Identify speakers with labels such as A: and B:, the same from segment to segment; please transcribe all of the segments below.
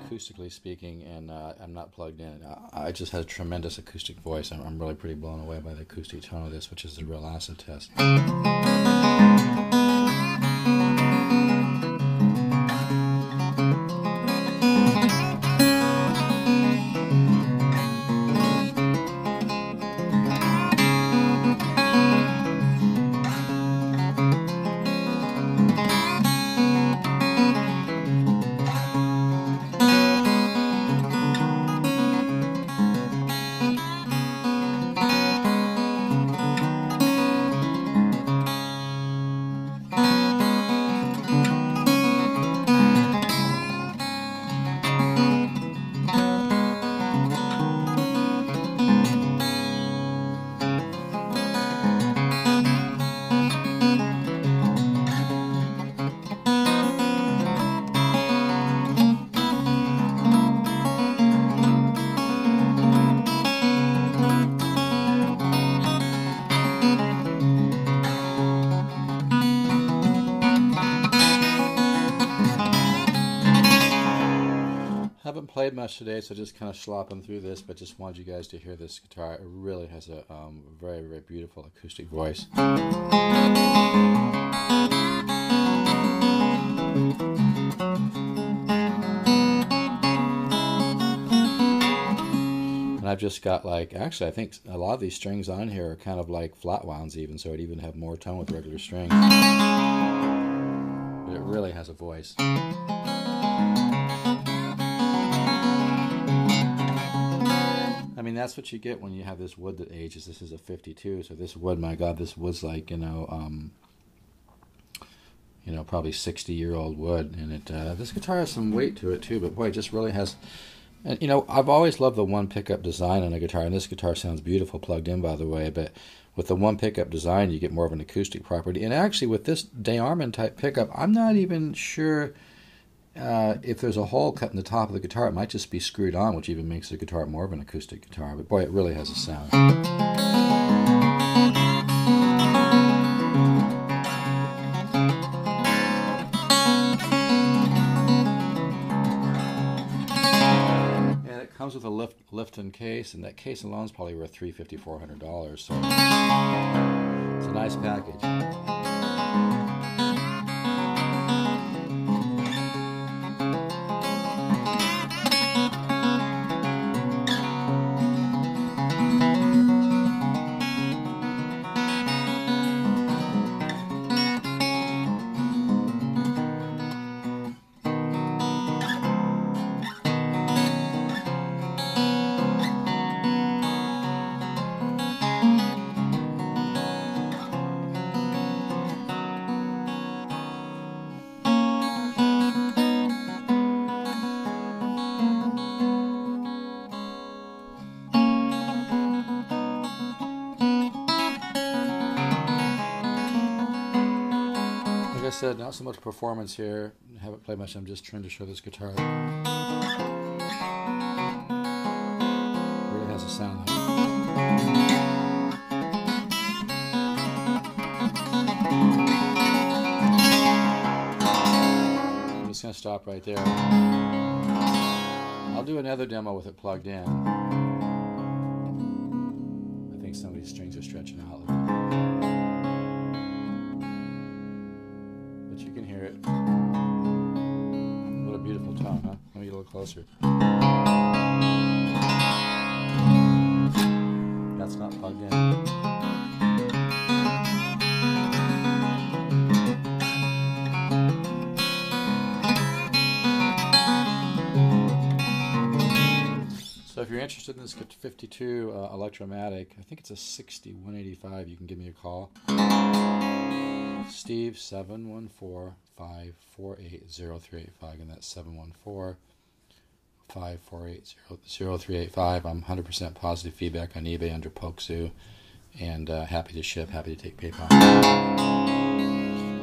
A: acoustically speaking, and uh, I'm not plugged in. I, I just had a tremendous acoustic voice. I'm, I'm really pretty blown away by the acoustic tone of this, which is the real acid test. Haven't played much today, so just kind of slopping through this, but just wanted you guys to hear this guitar. It really has a um, very, very beautiful acoustic voice. And I've just got like, actually, I think a lot of these strings on here are kind of like flat wounds even, so it even have more tone with regular strings. But it really has a voice. That's what you get when you have this wood that ages. This is a 52, so this wood, my God, this wood's like, you know, um, you know, probably 60 year old wood. And it, uh, this guitar has some weight to it too, but boy, it just really has, and you know, I've always loved the one pickup design on a guitar, and this guitar sounds beautiful plugged in, by the way, but with the one pickup design, you get more of an acoustic property. And actually, with this DeArmond type pickup, I'm not even sure uh, if there's a hole cut in the top of the guitar, it might just be screwed on, which even makes the guitar more of an acoustic guitar. But boy, it really has a sound. And it comes with a lift, Lifton case, and that case alone is probably worth $350, $400. So it's a nice package. Said, not so much performance here. I haven't played much. I'm just trying to show this guitar. Really has a sound. I'm just gonna stop right there. I'll do another demo with it plugged in. I think some of these strings are stretching out you can hear it. What a beautiful tone, huh? Let me get a little closer. If you're interested in this 52 uh, Electromatic, I think it's a 6185, you can give me a call. Steve 714 548 0385, and that's 714 548 0385. I'm 100% positive feedback on eBay under polkzoo, and uh, happy to ship, happy to take PayPal.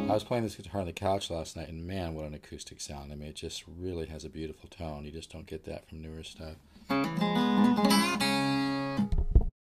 A: I was playing this guitar on the couch last night, and man, what an acoustic sound! I mean, it just really has a beautiful tone. You just don't get that from newer stuff. Música